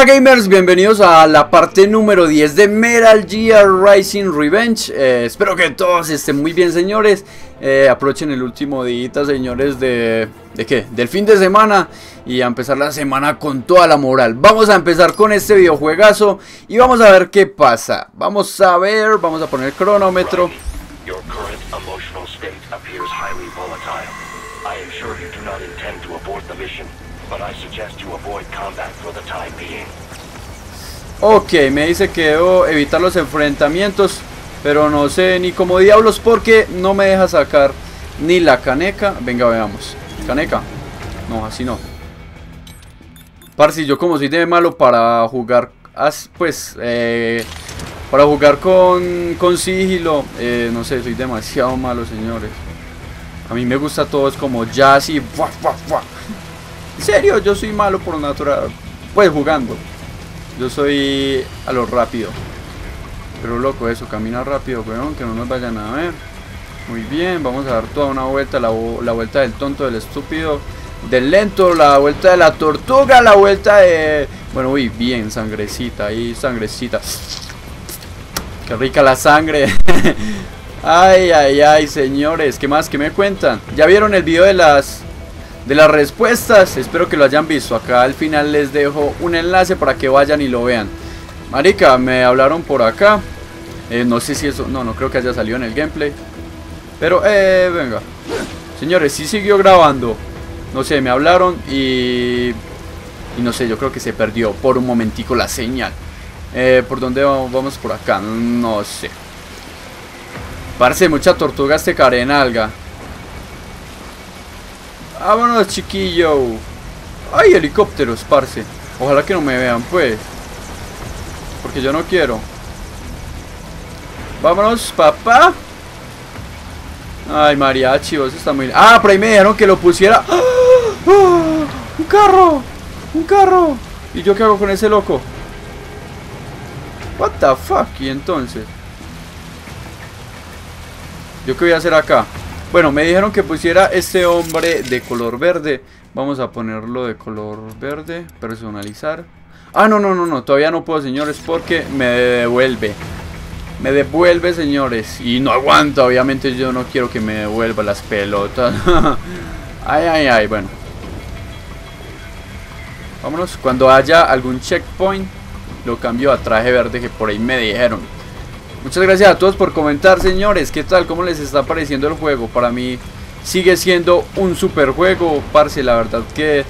Hola gamers, bienvenidos a la parte número 10 de Metal Gear Rising Revenge. Eh, Espero que todos estén muy bien señores. Eh, Aprovechen el último día señores de... ¿De qué? Del fin de semana Y a empezar la semana con toda la moral. Vamos a empezar con este videojuegazo Y vamos a ver qué pasa. Vamos a ver, vamos a poner cronómetro Ok, me dice que debo evitar los enfrentamientos, pero no sé ni cómo diablos porque no me deja sacar ni la caneca. Venga, veamos. Caneca. No, así no. Parce, yo como soy de malo para jugar, pues, eh, para jugar con, con sigilo, eh, no sé, soy demasiado malo, señores. A mí me gusta todo, es como jazz y... En serio, yo soy malo por natural. Pues jugando. Yo soy a lo rápido. Pero loco eso, camina rápido, weón, que no nos vayan a ver. Muy bien, vamos a dar toda una vuelta, la, vuelta del tonto, del estúpido, del lento, la vuelta de la tortuga, la vuelta de... Bueno, muy bien, sangrecita, ahí, sangrecita. Qué rica la sangre. ay, ay, ay, señores, ¿qué más? ¿Qué me cuentan? ¿Ya vieron el video de las de las respuestas. Espero que lo hayan visto. Acá al final les dejo un enlace para que vayan y lo vean. Marica, me hablaron por acá. Eh, no sé si eso... No, no creo que haya salido en el gameplay. Pero, eh, venga. Señores, sí siguió grabando. No sé, me hablaron y... Y no sé, yo creo que se perdió por un momentico la señal. Eh, ¿Por dónde vamos? Vamos por acá. No sé. Parece mucha tortuga este carenalga. Vámonos, chiquillo. Ay, helicópteros, parce. Ojalá que no me vean, pues. Porque yo no quiero. Vámonos, papá. Ay, mariachi, vos está muy... Ah, pero ahí me dijeron que lo pusiera... ¡Ah! ¡Un carro! ¡Un carro! ¿Y yo qué hago con ese loco? What the fuck? ¿Y entonces? ¿Yo qué voy a hacer acá? Bueno, me dijeron que pusiera este hombre de color verde. Vamos a ponerlo de color verde. Personalizar. Ah, no, no, no, no. Todavía no puedo, señores, porque me devuelve. Me devuelve, señores. Y no aguanto. Obviamente yo no quiero que me devuelva las pelotas. ay, ay, ay. Bueno. Vámonos. Cuando haya algún checkpoint, lo cambio a traje verde que por ahí me dijeron. Muchas gracias a todos por comentar, señores. ¿Qué tal? ¿Cómo les está pareciendo el juego? Para mí sigue siendo un super juego, parce. La verdad que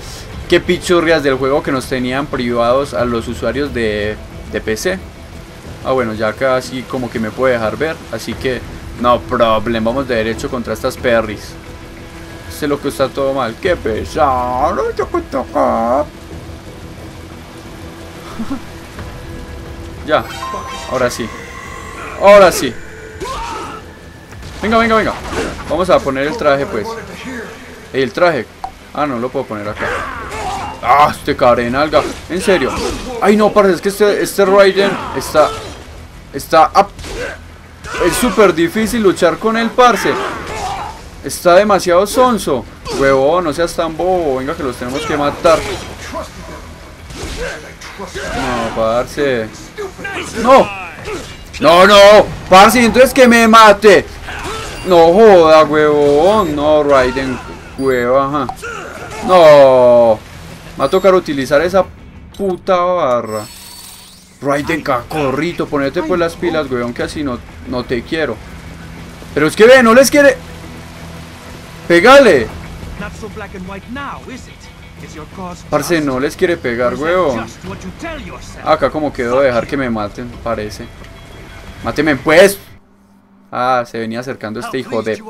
qué pichurrias del juego que nos tenían privados a los usuarios de, de PC. Ah, bueno, ya casi como que me puede dejar ver. Así que no problem. Vamos de derecho contra estas perris. Sé lo que está todo mal. ¡Qué pesado! ya, ahora sí. Ahora sí. Venga, venga, venga. Vamos a poner el traje, pues. El traje. Ah, no lo puedo poner acá. Ah, este carenalga. En serio. Ay, no, parece es que este, este Raiden está... Está... Es súper difícil luchar con el parce. Está demasiado sonso. Huevón, no seas tan bobo. Venga, que los tenemos que matar. No, parce. No. No, no, parce, entonces que me mate. No joda, huevón. No, Raiden, huevo, ajá. No. Va a tocar utilizar esa puta barra. Raiden, cacorrito, ponete pues las pilas, huevón, que así no, no te quiero. Pero es que ve, no les quiere... Pégale. Parce, no les quiere pegar, huevón. Acá como quedó dejar que me maten, parece. Máteme pues. Ah, se venía acercando este hijo de...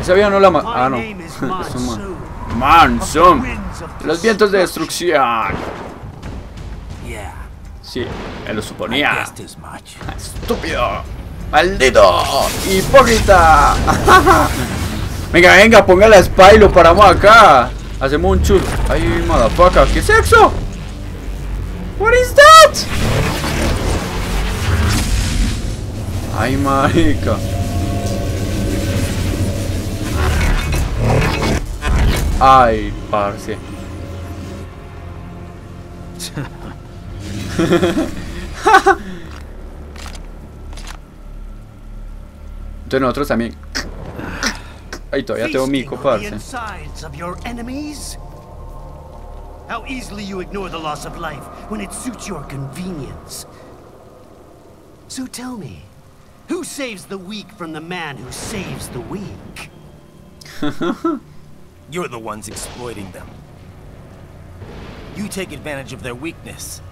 Esa vieja no la ma... Ah, no. es un man. Manson. Los vientos de destrucción. Sí, él lo suponía. Estúpido. Maldito. Hipócrita. venga, venga, ponga la spy y lo paramos acá. Hacemos un chul. Ay, motherfucker. ¿Qué sexo? What is that? Ay, marica. Ay, parce. Entonces nosotros también. Ay, todavía tengo mico, parce. How easily you ignore the loss of life when it suits your convenience. So tell me, who saves the weak from the man who saves the weak? You're the ones exploiting them. You take advantage of their weakness.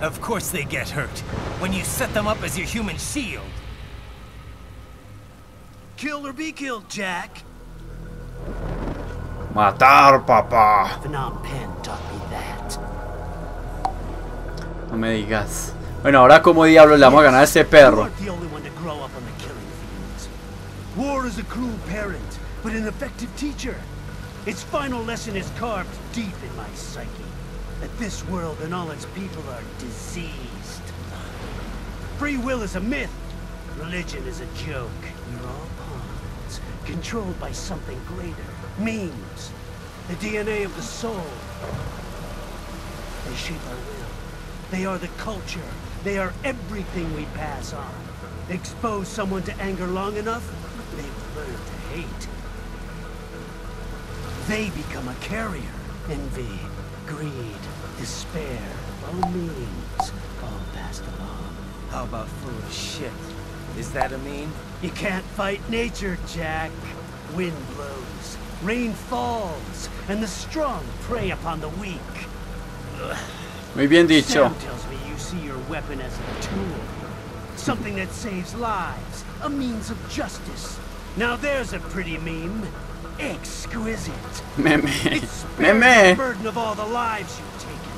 Of course they get hurt, when you set them up as your human shield. Kill or be killed, Jack. Matar, papá. Phnom Penh taught me that. No me digas. Bueno, ahora como diablos le vamos a ganar a este perro. War is a cruel parent, but an effective teacher. Its final lesson is carved deep in my psyche. That this world and all its people are diseased. Free will is a myth. Religion is a joke. We're all pawns, controlled by something greater. Memes. The DNA of the soul. They shape our will. They are the culture. They are everything we pass on. Expose someone to anger long enough, they've learned to hate. They become a carrier. Envy, greed, despair, low means, all passed along. How about full of shit? Is that a meme? You can't fight nature, Jack. Wind blows, rain falls, and the strong prey upon the weak. Muy bien dicho. Sam tells me you see your weapon as a tool. Something that saves lives. A means of justice. Now there's a pretty meme. Exquisite. Meme. Spared the Meme. burden of all the lives you've taken.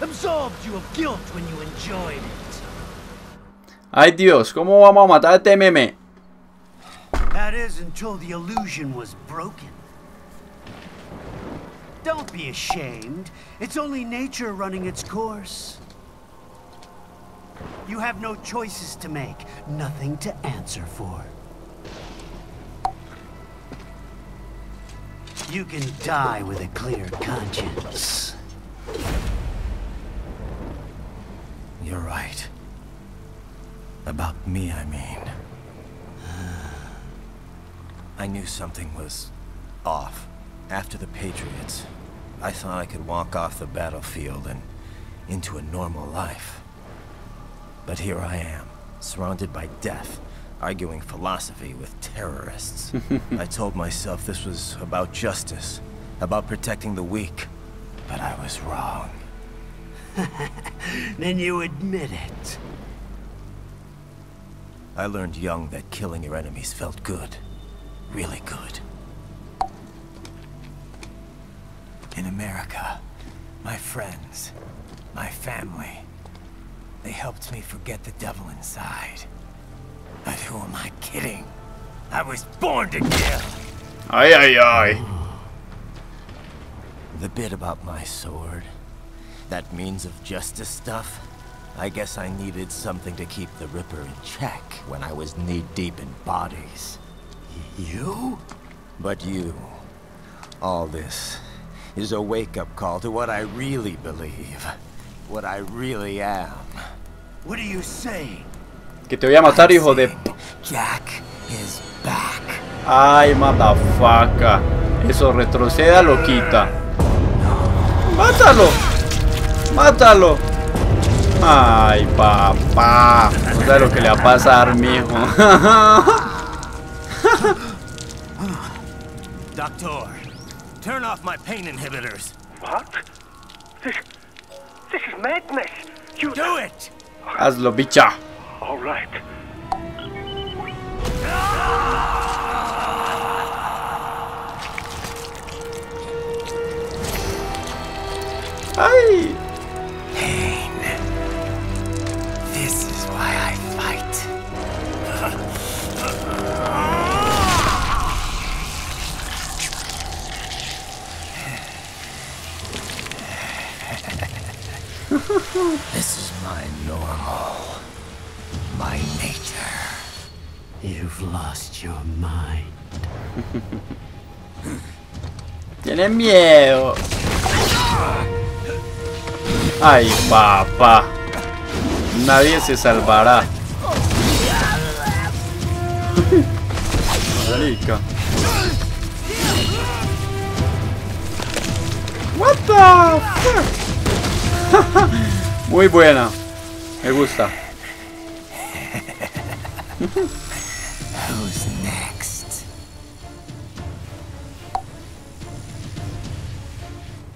Absolved you of guilt when you enjoyed it. Ay Dios, ¿cómo vamos a matar a este meme? That is until the illusion was broken. Don't be ashamed. It's only nature running its course. You have no choices to make, nothing to answer for. You can die with a clear conscience. You're right. About me, I mean. I knew something was off. After the Patriots, I thought I could walk off the battlefield and into a normal life. But here I am, surrounded by death, arguing philosophy with terrorists. I told myself this was about justice, about protecting the weak. But I was wrong. Then you admit it. I learned young that killing your enemies felt good. Really good. In America, my friends, my family, they helped me forget the devil inside. But who am I kidding? I was born to kill! Ay, ay, ay. The bit about my sword, that means of justice stuff, I guess I needed something to keep the Ripper in check when I was knee-deep in bodies. You? But you, all this, is a wake-up call to what I really believe. What I really am. What do you say? Que te voy a matar, hijo de... Jack is back. Ay, matafaca. Eso retroceda, lo quita. ¡Mátalo! ¡Mátalo! Ay, papá. No sabes lo que le va a pasar, mijo. Doctor, turn off my pain inhibitors. What? This, this is madness. You Do it! Hazlo, bicha. All right. Ay. This is my normal. My nature. You've lost your mind. Tiene miedo. Ay, papá. Nadie se salvará. Marica. What the fuck? Muy buena. Me gusta. Who's next?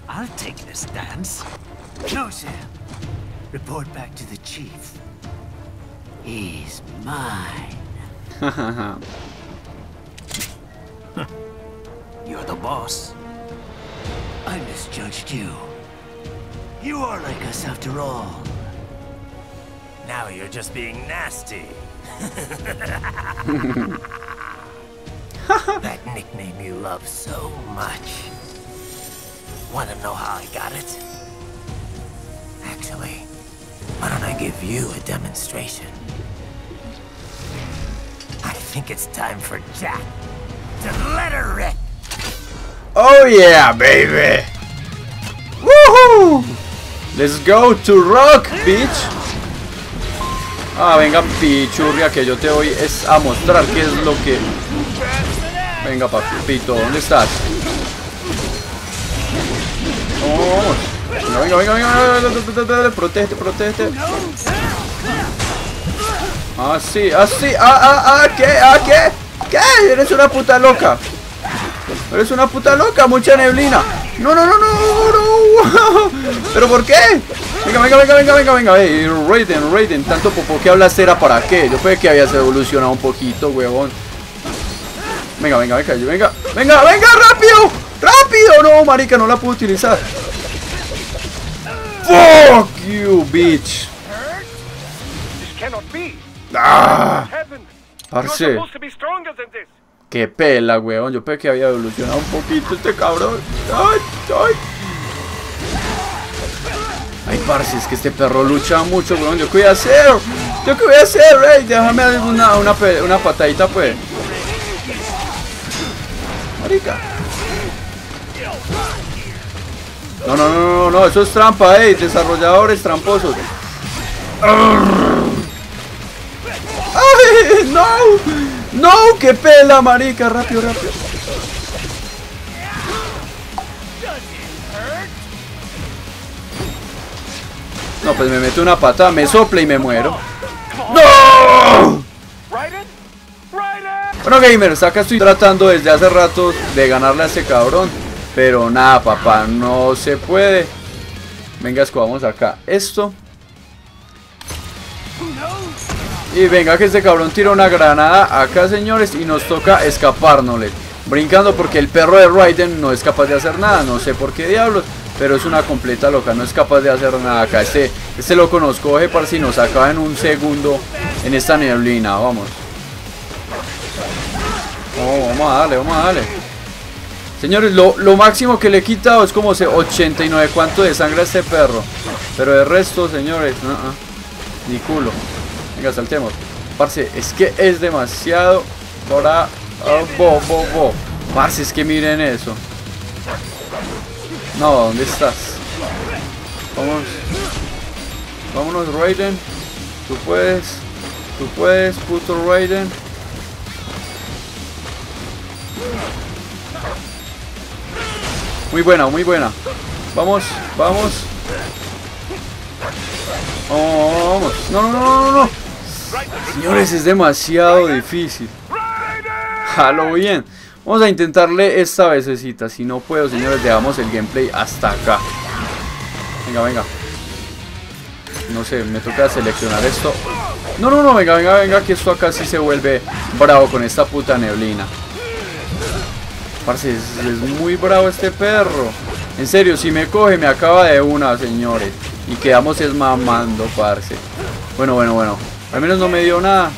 I'll take this dance. No, Sam. Report back to the chief. He's mine. You're the boss. I misjudged you. You are like us after all. Now you're just being nasty. that nickname you love so much. Want to know how I got it? Actually, why don't I give you a demonstration? I think it's time for Jack to let her rip. oh yeah, baby. Woohoo! Let's go to rock, bitch. Ah, venga, pichurria, que yo te voy es a mostrar qué es lo que... Venga, papito, ¿dónde estás? Vamos. Venga, venga, venga, venga. Proteste, proteste. Así, así. Ah, ah, ah, ¿qué? Ah, ¿qué? ¿Qué? Eres una puta loca. Eres una puta loca, mucha neblina. No, no, no, no. ¿Pero por qué? Venga, venga, venga, venga, venga, venga. Hey, Raiden, Raiden, tanto popo que hablas era para qué. Yo pensé que habías evolucionado un poquito, huevón. Venga, venga, venga, venga, venga, venga, rápido, rápido. No, marica, no la puedo utilizar. Fuck you, bitch. Ah, parce. Qué pela, weón. Yo pensé que había evolucionado un poquito este cabrón. Ay, ay. Ay, parce, es que este perro lucha mucho, weón. ¿Yo qué voy a hacer? ¿Yo qué voy a hacer, rey? Déjame dar una, una, una patadita, pues. Marica. No, no, no, no, no, eso es trampa, ey. Desarrolladores tramposos. ¡Ay, no! ¡No! ¡Qué pela, marica! Rápido, rápido. No, pues me meto una patada, me sopla y me muero. ¡No! Bueno, gamers, acá estoy tratando desde hace rato de ganarle a este cabrón. Pero nada, papá, no se puede. Venga, escogamos acá esto. Y venga que este cabrón tira una granada acá, señores, y nos toca escapárnosle. Brincando porque el perro de Raiden no es capaz de hacer nada, no sé por qué diablos, pero es una completa loca, no es capaz de hacer nada acá. Este, este loco nos coge para si nos acaba en un segundo en esta neblina, vamos. Oh, vamos a darle, vamos a darle. Señores, lo, lo máximo que le he quitado es como se- 89 cuánto de sangre a este perro. Pero de resto, señores, ni culo. Venga, saltemos. Parce, es que es demasiado para... ah, bo, bo, bo. Parce, es que miren eso. No, ¿dónde estás? Vamos. Vámonos, Raiden. Tú puedes. Tú puedes, puto Raiden. Muy buena, muy buena. Vamos, vamos. Vamos. No, no, no, no, no. Señores, es demasiado difícil. Jalo bien. Vamos a intentarle esta vececita. Si no puedo, señores, dejamos el gameplay hasta acá. Venga, venga. No sé, me toca seleccionar esto. No, no, no, venga, venga, venga, que esto acá sí se vuelve bravo con esta puta neblina. Parce, es, es muy bravo este perro. En serio, si me coge, me acaba de una, señores. Y quedamos es mamando, parce. Bueno, bueno, bueno. Al menos no me dio nada.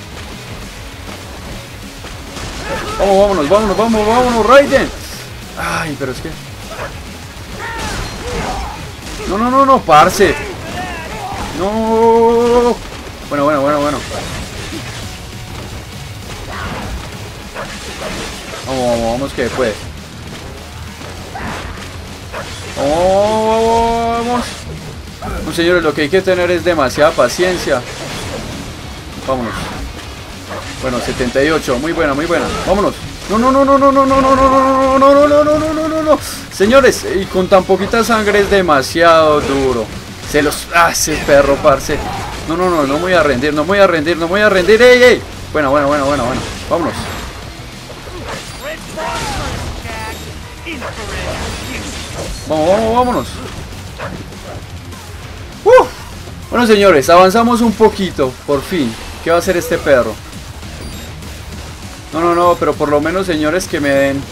Vamos, vámonos, vámonos, vámonos, vámonos, Raiden. Ay, pero es que... No, no, no, no, parce. No. Bueno, bueno, bueno, bueno. Vamos, vamos, vamos que puede. Vamos. No, señores, lo que hay que tener es demasiada paciencia. Vámonos. Bueno, 78. Muy buena, muy buena. Vámonos. No, no, no, no, no, no, no, no, no, no, no, no, no, no, no, no, no. Señores, y con tan poquita sangre es demasiado duro. Se los hace perro, parce. No, no, no, no voy a rendir, no voy a rendir, no voy a rendir. ¡Ey, ey! Bueno, bueno, bueno, bueno, bueno. Vámonos. Vamos, vamos, vámonos. Uf. Bueno, señores, avanzamos un poquito, por fin. ¿Qué va a hacer este perro? No, no, no, pero por lo menos, señores, que me den...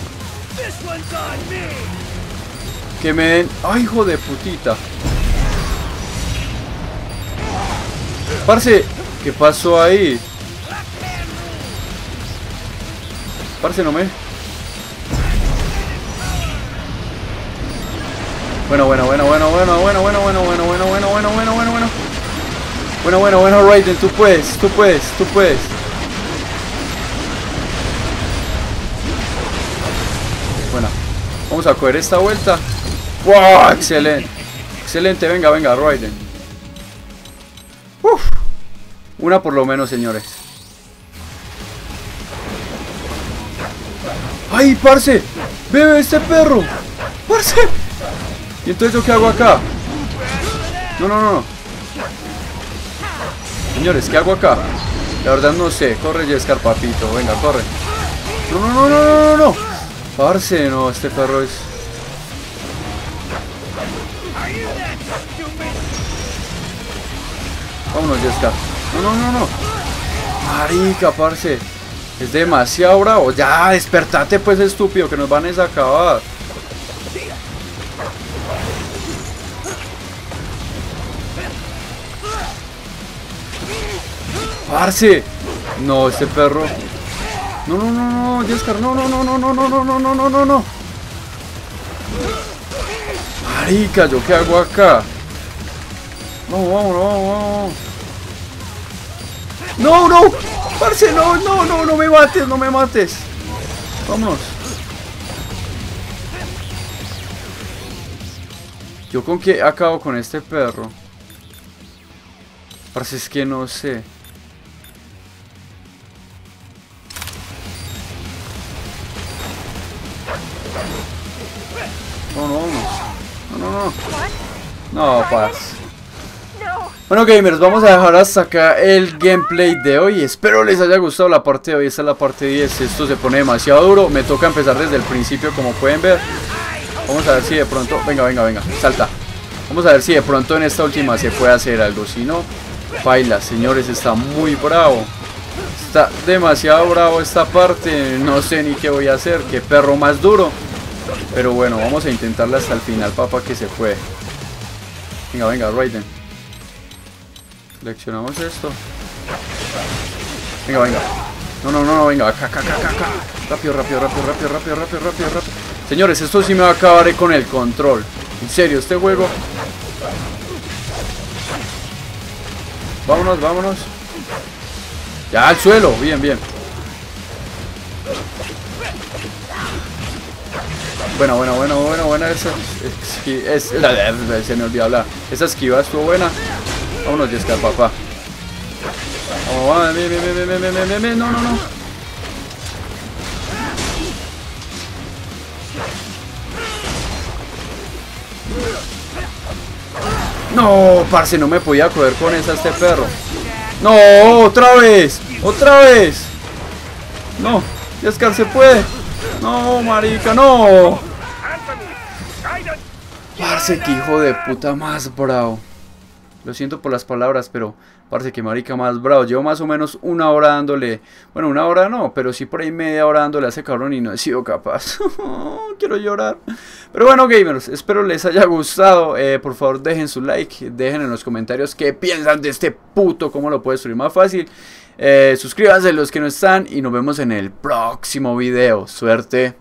Que me den... ¡Ay, hijo de putita! Parce, ¿qué pasó ahí? Parce, no me... Bueno, bueno, bueno, bueno, bueno, bueno, bueno, bueno, bueno, bueno, bueno, bueno, bueno, bueno, bueno. Bueno, bueno, bueno, Raiden, tú puedes, tú puedes, tú puedes. Vamos a coger esta vuelta. ¡Wow! Excelente. Excelente, venga, venga, Raiden. Uf. Una por lo menos, señores. ¡Ay, parce! ¡Bebe este perro! ¡Parce! ¿Y entonces yo qué hago acá? No, no, no. Señores, ¿qué hago acá? La verdad no sé. Corre, Jescar, papito. Venga, corre. No, no, no, no. Parce, no, este perro es... Vámonos, Jescar. No, no, no, no. Marica, parce. Es demasiado bravo. Ya, despertate, pues, estúpido, que nos van a acabar. ¡Parce! No, este perro. No, no, no, no, Jescar, no, no, no, no, no, no, no, no, no, no, no, no. Marica, ¿yo qué hago acá? No, vamos, vamos, vamos. No, no, parce, no, no, no, no me mates, no me mates. Vámonos. ¿Yo con qué acabo con este perro? Parce, es que no sé. No. No, paz. Bueno gamers, vamos a dejar hasta acá el gameplay de hoy. Espero les haya gustado la parte de hoy, esta es la parte 10 Esto se pone demasiado duro, me toca empezar desde el principio como pueden ver. Vamos a ver si de pronto, venga, venga, venga, salta. Vamos a ver si de pronto en esta última se puede hacer algo. Si no, baila, señores, está muy bravo. Está demasiado bravo esta parte. No sé ni qué voy a hacer, qué perro más duro Pero bueno, vamos a intentarla hasta el final, papá, que se puede Venga, venga, Raiden Seleccionamos esto. Venga, venga. No, no, no, no, venga. Acá, acá, acá, acá. Rápido, rápido, rápido, rápido, rápido, rápido, rápido, rápido. Señores, esto sí me va a acabar con el control. En serio, este juego... Vámonos, vámonos. Ya, al suelo. Bien, bien. Bueno, bueno, bueno, bueno, buena esa. Es, es, se me olvidó hablar. Esa esquiva estuvo buena. Vámonos, Jescar, papá. Vamos, vamos, no, no, no. No, parce, no me podía coger con esa este perro. No, otra vez, otra vez. No, Jescar se puede. No, marica, no. Parce, que hijo de puta más bravo. Lo siento por las palabras, pero parece que marica más bravo. Llevo más o menos una hora dándole. Bueno, una hora no, pero sí por ahí media hora dándole a ese cabrón y no he sido capaz. Quiero llorar. Pero bueno, gamers, espero les haya gustado. Eh, por favor, dejen su like. Dejen en los comentarios qué piensan de este puto. Cómo lo puedo destruir más fácil. Eh, suscríbanse los que no están. Y nos vemos en el próximo video. Suerte.